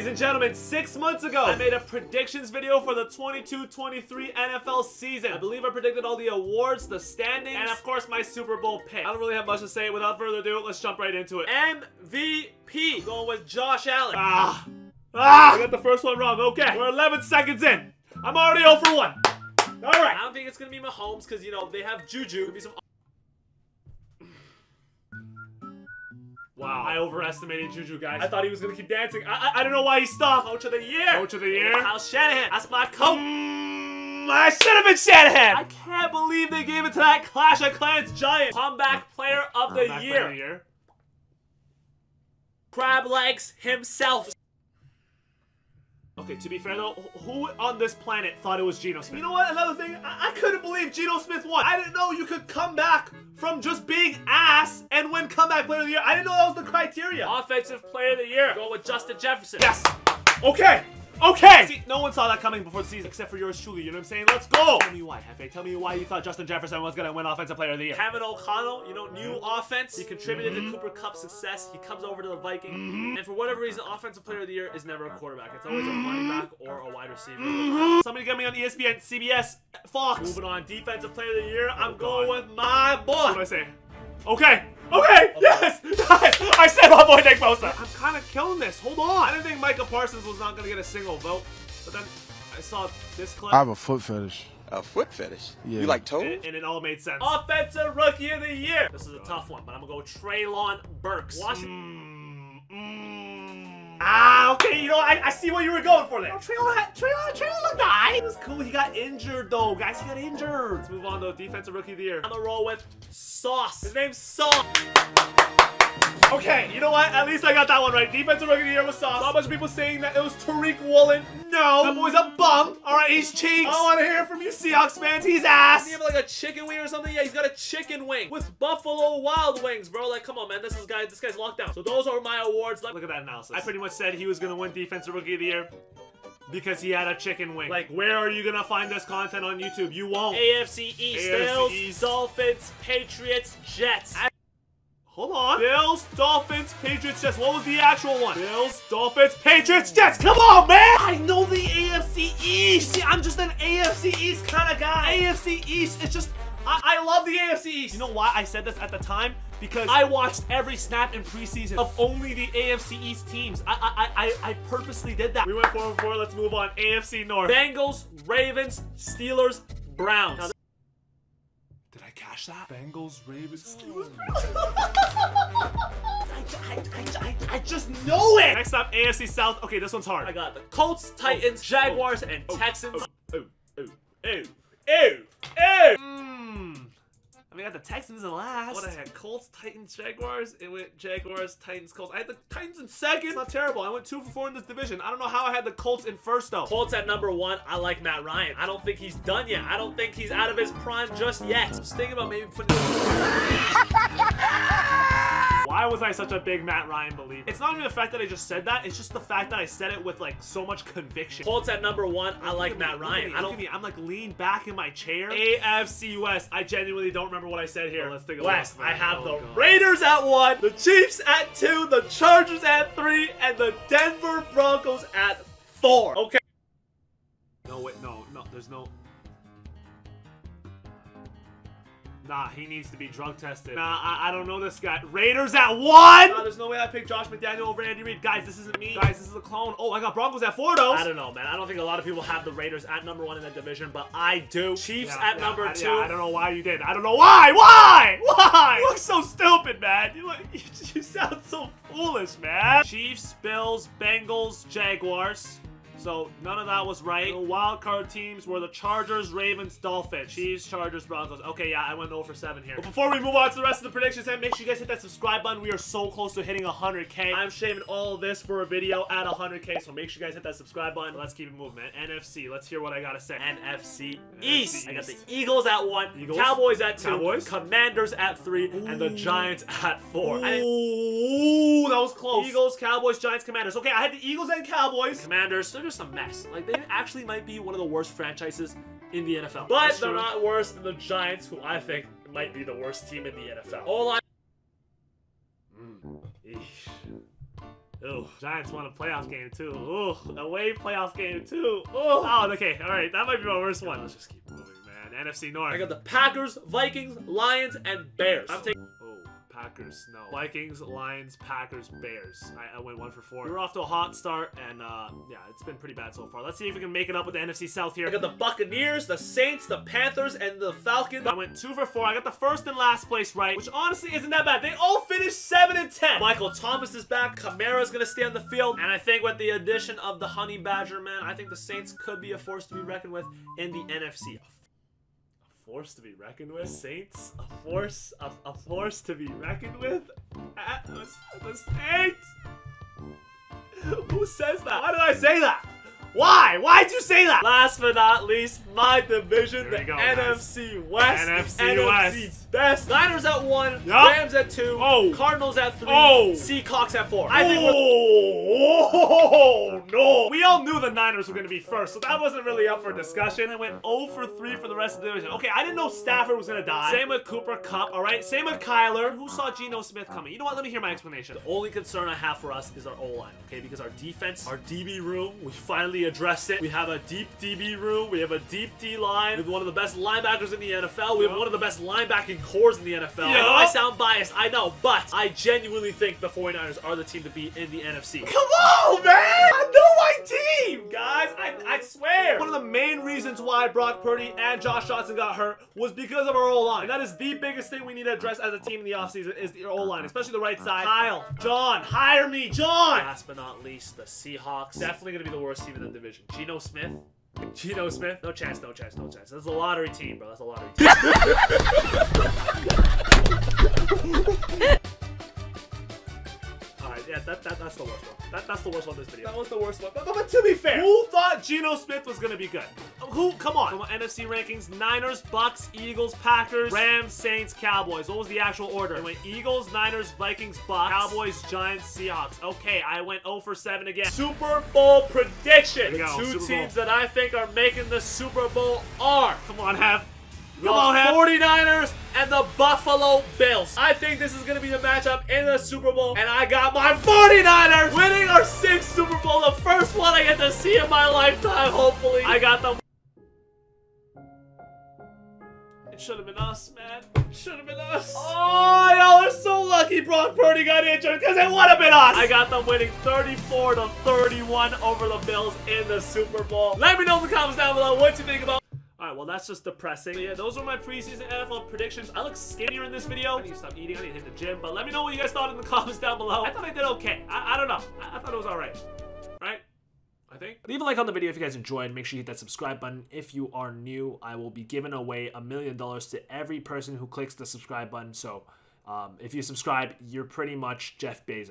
Ladies and gentlemen, six months ago, I made a predictions video for the 22-23 NFL season. I believe I predicted all the awards, the standings, and of course my Super Bowl pick. I don't really have much to say. Without further ado, let's jump right into it. MVP, I'm going with Josh Allen. Ah, ah, I got the first one wrong. Okay, we're 11 seconds in. I'm already 0 for 1. All right. I don't think it's gonna be Mahomes because you know they have Juju. Be some. Wow, I overestimated Juju, guys. I thought he was gonna keep dancing. I I, I don't know why he stopped. Coach of the year. Coach of the year. Kyle Shanahan. That's my coach. Mm, I should have been Shanahan. I can't believe they gave it to that Clash of Clans giant. Comeback Player of the Year. Player of the year. Crab Legs himself. Okay, to be fair though, who on this planet thought it was Geno Smith? You know what? Another thing, I, I couldn't believe Geno Smith won. I didn't know you could come back from just being ass and win comeback player of the year. I didn't know that was the criteria. Offensive player of the year. Go with Justin Jefferson. Yes. Okay. Okay! See, no one saw that coming before the season except for yours truly, you know what I'm saying? Let's go! Tell me why, Jefe. Tell me why you thought Justin Jefferson was gonna win Offensive Player of the Year. Kevin O'Connell, you know, new offense. He contributed mm -hmm. to Cooper Kupp's success. He comes over to the Vikings. Mm -hmm. And for whatever reason, Offensive Player of the Year is never a quarterback. It's always a running back or a wide receiver. Mm -hmm. Somebody get me on ESPN, CBS, Fox. Moving on, Defensive Player of the Year, I'm oh, going with my boy. What do I say? Okay, Okay, yes, yes, I said my boy Nick Bosa. I'm kind of killing this. Hold on. I didn't think Micah Parsons was not going to get a single vote, but then I saw this clip. I have a foot fetish. A foot fetish? Yeah. You like toes? And, and, it all made sense. Offensive Rookie of the Year. This is a tough one, but I'm going to go Treylon Burks. Washington. Mm, mm. Ah, okay, you know, I, I see what you were going for there. Treylon, Treylon, Treylon looked nice. It was cool. He got injured, though. Guys, he got injured. Let's move on to Defensive Rookie of the Year. I'm to roll with Sauce. His name's Sauce. Okay, you know what? At least I got that one right. Defensive Rookie of the Year was Sauce. Not much people saying that it was Tariq Woolen. No, that boy's a bum. All right, he's cheeks. I want to hear from you Seahawks fans. He's ass. Does he have like a chicken wing or something? Yeah, he's got a chicken wing with Buffalo Wild Wings, bro. Like, come on, man. This is guy. This guy's locked down. So those are my awards. Look at that analysis. I pretty much said he was gonna win Defensive Rookie of the Year because he had a chicken wing. Like, where are you gonna find this content on YouTube? You won't. AFC East, AFC East. Dolphins, Patriots, Jets. I Hold on. Bills, Dolphins, Patriots, Jets. What was the actual one? Bills, Dolphins, Patriots, Jets. Come on, man. I know the AFC East. See, I'm just an AFC East kind of guy. AFC East, it's just, I, I love the AFC East. You know why I said this at the time? Because I watched every snap in preseason of only the AFC East teams. I I I, I purposely did that. We went 4 4. Let's move on. AFC North. Bengals, Ravens, Steelers, Browns. Did I cash that? Bengals, Ravens, Steelers, I, I, I, I, just know it! Next up, AFC South. Okay, this one's hard. I got the Colts, Titans, oh, oh Jaguars, oh, and oh, Texans. Oh, oh, oh, oh, Texans in last. What I had Colts, Titans, Jaguars. It went Jaguars, Titans, Colts. I had the Titans in second. It's not terrible. I went two for four in this division. I don't know how I had the Colts in first though. Colts at number one. I like Matt Ryan. I don't think he's done yet. I don't think he's out of his prime just yet. I was thinking about maybe putting. Why was I such a big Matt Ryan believer? It's not even the fact that I just said that. It's just the fact that I said it with like so much conviction. Colts at number one. I like Matt me, Ryan. I don't. Me. I'm like leaned back in my chair. AFC West. I genuinely don't remember what I said here. Well, let's take a West. Look. I have oh, the God. Raiders at one, the Chiefs at two, the Chargers at three, and the Denver Broncos at four. Okay. No, wait, no, no. There's no. Nah, he needs to be drug tested. Nah, I, I don't know this guy. Raiders at one! Nah, there's no way I picked Josh McDaniel over Andy Reid. Guys, this isn't me. Guys, this is a clone. Oh, I got Broncos at four, though. I don't know, man. I don't think a lot of people have the Raiders at number one in that division, but I do. Chiefs yeah, at yeah, number I, two. Yeah, I don't know why you did. I don't know why. Why? Why? You look so stupid, man. You, look, you, you sound so foolish, man. Chiefs, Bills, Bengals, Jaguars. So none of that was right. The wild card teams were the Chargers, Ravens, Dolphins. Chiefs, Chargers, Broncos. Okay, yeah, I went 0 for 7 here. But before we move on to the rest of the predictions, and make sure you guys hit that subscribe button. We are so close to hitting 100k. I'm shaving all this for a video at 100k, so make sure you guys hit that subscribe button. Let's keep it moving, man. NFC, let's hear what I gotta say. NFC East. East. I got the Eagles at 1, Eagles. Cowboys at 2, Cowboys. Commanders at 3, Ooh. and the Giants at 4. Ooh, that was close. Eagles, Cowboys, Giants, Commanders. Okay, I had the Eagles and Cowboys. Commanders, they're just a mess. Like, they actually might be one of the worst franchises in the NFL. But That's they're true. not worse than the Giants, who I think might be the worst team in the NFL. All I... Mm. Ooh, Giants won a playoff game too. Ooh, away playoff game too. Ooh. Oh, okay. All right, that might be my worst one. Let's just keep moving, man. NFC North. I got the Packers, Vikings, Lions, and Bears. I'm taking. Packers, no. Vikings, Lions, Packers, Bears. I, I, went one for four. We are off to a hot start, and uh, yeah, it's been pretty bad so far. Let's see if we can make it up with the NFC South here. I got the Buccaneers, the Saints, the Panthers, and the Falcons. I went two for four. I got the first and last place right, which honestly isn't that bad. They all finished seven and ten. Michael Thomas is back. Kamara's gonna stay on the field, and I think with the addition of the Honey Badger, man, I think the Saints could be a force to be reckoned with in the NFC force to be reckoned with, Saints. A force, a, a force to be reckoned with. At the, the Saints. Who says that? Why did I say that? Why? Why'd you say that? Last but not least, my division, the go, NFC West. NFC, NFC West. Best. Niners at one, yep. Rams at two, oh. Cardinals at three, oh. Seahawks at four. I think oh. oh, no. We all knew the Niners were going to be first, so that wasn't really up for discussion. I went 0 for 3 for the rest of the division. Okay, I didn't know Stafford was going to die. Same with Cooper Kupp, all right? Same with Kyler. Who saw Geno Smith coming? You know what? Let me hear my explanation. The only concern I have for us is our O-line, okay? Because our defense, our DB room, we finally address it. We have a deep DB room. We have a deep D line. We have one of the best linebackers in the NFL. We have one of the best linebacking cores in the NFL. I, sound biased, I know, but I genuinely think the 49ers are the team to beat in the NFC. Come on, man! I know my team, guys. I, I swear. One of the main reasons why Brock Purdy and Josh Johnson got hurt was because of our O-line. And that is the biggest thing we need to address as a team in the offseason is the O-line, especially the right side. Kyle, John, hire me, John! Last but not least, the Seahawks. Definitely going to be the worst team in the division. Geno Smith. Geno Smith? No chance, no chance, no chance. That's a lottery team, bro. That's a lottery team. Alright, yeah, that, that that's the worst one. That, that's the worst one this video. That was the worst one. But, but, but to be fair, who thought Geno Smith was gonna be good? Who? Come on. From NFC rankings, Niners, Bucks, Eagles, Packers, Rams, Saints, Cowboys. What was the actual order? I went Eagles, Niners, Vikings, Bucks, Cowboys, Giants, Seahawks. Okay, I went 0 for 7 again. Super Bowl prediction. The two Super teams Bowl. that I think are making the Super Bowl are. Come on, have Come the 49ers and the Buffalo Bills. I think this is going to be the matchup in the Super Bowl. And I got my 49ers winning our sixth Super Bowl. The first one I get to see in my lifetime, hopefully. I got them. It should have been us, man. Should have been us. Oh, y'all are so lucky Brock Purdy got injured because it would have been us. I got them winning 34 to 31 over the Bills in the Super Bowl. Let me know in the comments down below what you think about Alright, well that's just depressing. But yeah, those were my preseason NFL predictions. I look skinnier in this video. I need to stop eating. I need to hit the gym. But let me know what you guys thought in the comments down below. I thought I did okay. I, I don't know. I, I thought it was alright. Right? I think. Leave a like on the video if you guys enjoyed. Make sure you hit that subscribe button. If you are new, I will be giving away a million dollars to every person who clicks the subscribe button. So um, if you subscribe, you're pretty much Jeff Bezos.